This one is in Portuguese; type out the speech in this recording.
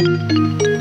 Música